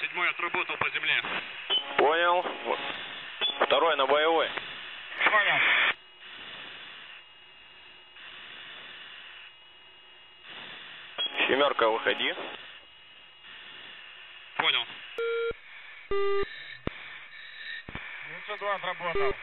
Седьмой отработал по земле. Понял. Второй на боевой. Понял. Семерка, выходи. Понял. 902 отработал.